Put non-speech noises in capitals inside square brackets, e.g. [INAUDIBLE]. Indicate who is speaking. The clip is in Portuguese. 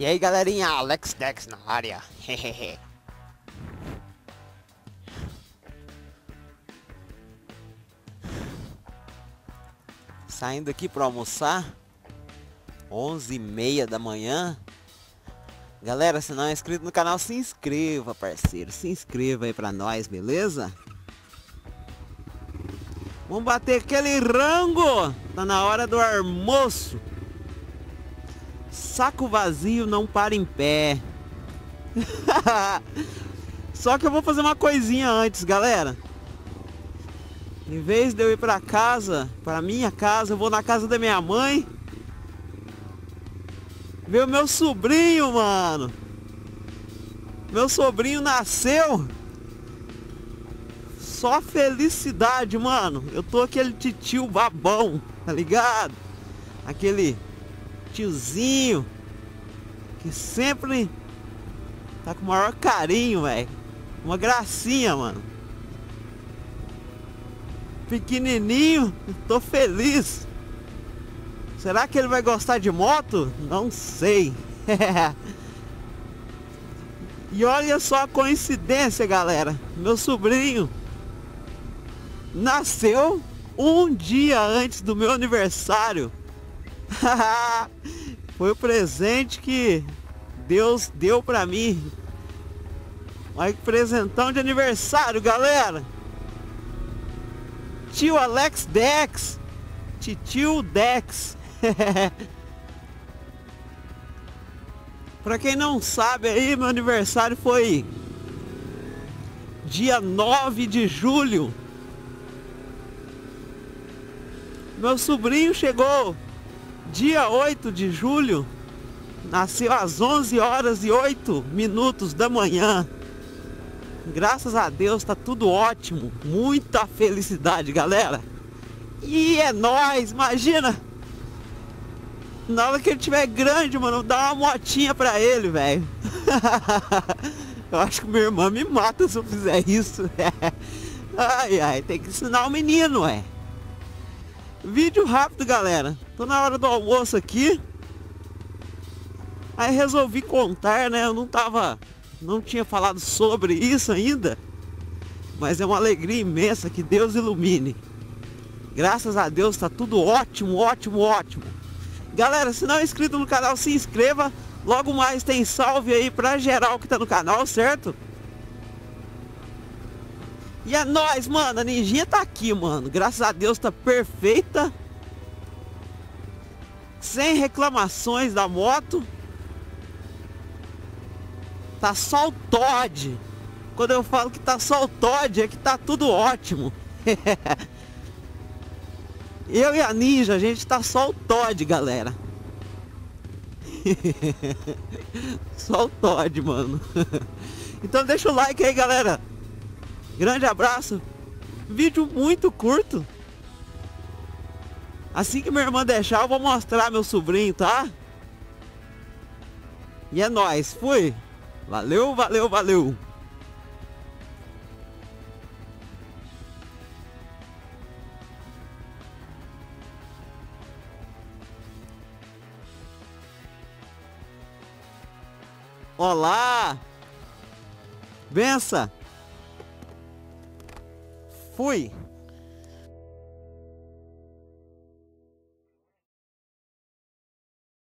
Speaker 1: E aí galerinha, Alex Dex na área. Saindo aqui para almoçar. 11 e meia da manhã. Galera, se não é inscrito no canal, se inscreva, parceiro. Se inscreva aí pra nós, beleza? Vamos bater aquele rango. Tá na hora do almoço. Saco vazio não para em pé. [LAUGHS] Só que eu vou fazer uma coisinha antes, galera. Em vez de eu ir para casa, para minha casa, eu vou na casa da minha mãe. Ver o meu sobrinho, mano. Meu sobrinho nasceu. Só felicidade, mano. Eu tô aquele titio babão, tá ligado? Aquele tiozinho que sempre tá com o maior carinho, velho. Uma gracinha, mano. Pequenininho, [LAUGHS] tô feliz. Será que ele vai gostar de moto? Não sei. [LAUGHS] e olha só a coincidência, galera. Meu sobrinho nasceu um dia antes do meu aniversário. [LAUGHS] Foi o presente que Deus deu pra mim. Olha que presentão de aniversário, galera. Tio Alex Dex. Tio Dex. [LAUGHS] pra quem não sabe aí, meu aniversário foi dia 9 de julho. Meu sobrinho chegou dia 8 de julho, nasceu às 11 horas e 8 minutos da manhã. Graças a Deus tá tudo ótimo, muita felicidade, galera. E é nós, imagina. Na hora que ele tiver grande, mano, dá uma motinha pra ele, velho. [LAUGHS] eu acho que minha irmã me mata se eu fizer isso. [LAUGHS] ai, ai, tem que ensinar o menino, é. Vídeo rápido, galera. Tô na hora do almoço aqui. Aí resolvi contar, né? Eu não tava... Não tinha falado sobre isso ainda. Mas é uma alegria imensa que Deus ilumine. Graças a Deus tá tudo ótimo, ótimo, ótimo. Galera, se não é inscrito no canal, se inscreva. Logo mais tem salve aí pra geral que tá no canal, certo? E é nóis, mano. A ninjinha tá aqui, mano. Graças a Deus tá perfeita. Sem reclamações da moto. Tá só o Todd. Quando eu falo que tá só o Todd, é que tá tudo ótimo. [LAUGHS] eu e a Ninja, a gente tá só o Todd, galera. [LAUGHS] só o Todd, mano. [LAUGHS] então deixa o like aí, galera. Grande abraço. Vídeo muito curto. Assim que minha irmã deixar, eu vou mostrar meu sobrinho, tá? E é nóis. Fui. Valeu, valeu, valeu. Olá! Bença! Fui!